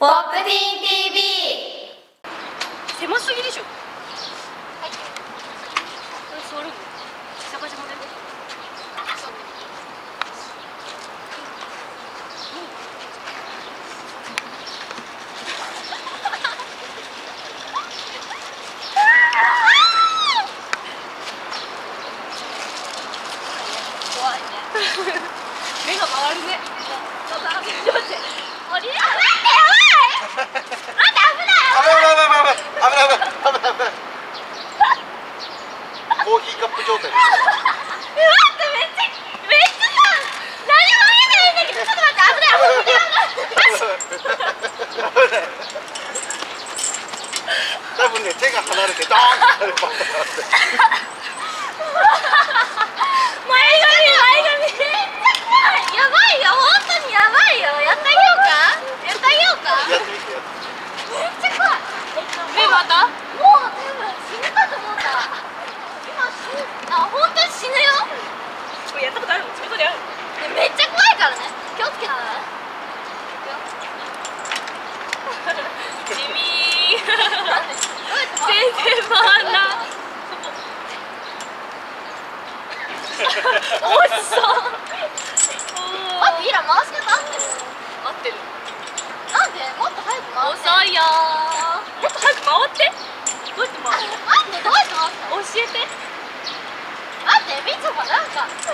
ポップティーン TV 狭すぎでしょ。はい。ね。目が回るねコーヒ多分ね手が離れてドーンってなるパター離れて。目また？もう多分死ぬかと思った。今死ぬ。あ本当に死ぬよ。これやったことある。の仕事である。でめっちゃ怖いからね。気をつけてね。地味。全然回んなおっさん待ってイラ回し方合ってる。合ってる。なんで？もっと早く回って。遅いよ 가.